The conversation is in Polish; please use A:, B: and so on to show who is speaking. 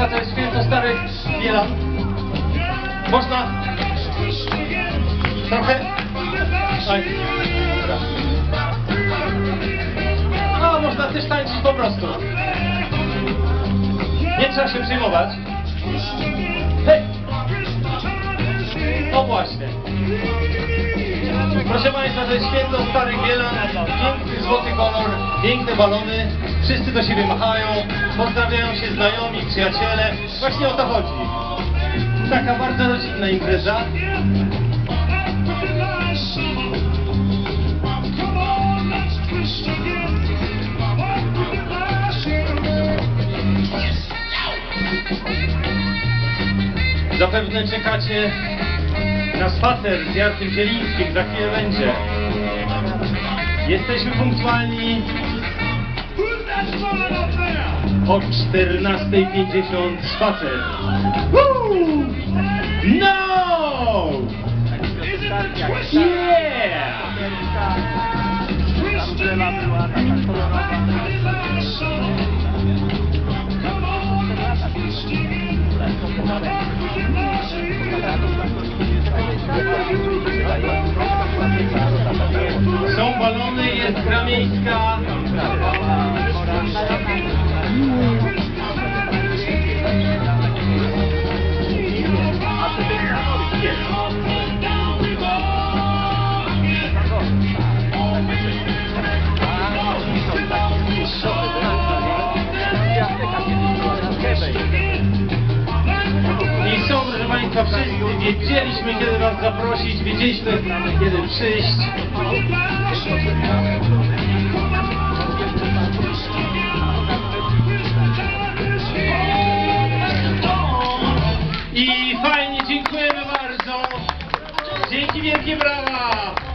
A: Wielkanoca to jest święto starych wiela. Można trochę... Aj. No, można też tańczyć po prostu. Nie trzeba się przejmować. Hej! O właśnie. Proszę Państwa, to jest święto Starych Bielan, piękny złoty kolor, piękne balony, wszyscy do siebie machają, pozdrawiają się znajomi, przyjaciele. Właśnie o to chodzi. Taka bardzo rodzinna impreza. Zapewne czekacie na spacer z Jarkiem Zielińskim, za chwilę będzie. Jesteśmy punktualni o 14.50 spacer. Woo! No! Yeah!
B: Angela była taka kolorowa.
A: Są balony, jest gra miejska. I Wszyscy wiedzieliśmy, kiedy Was zaprosić, wiedzieliśmy, kiedy przyjść. I fajnie, dziękujemy bardzo. Dzięki wielkie brawa.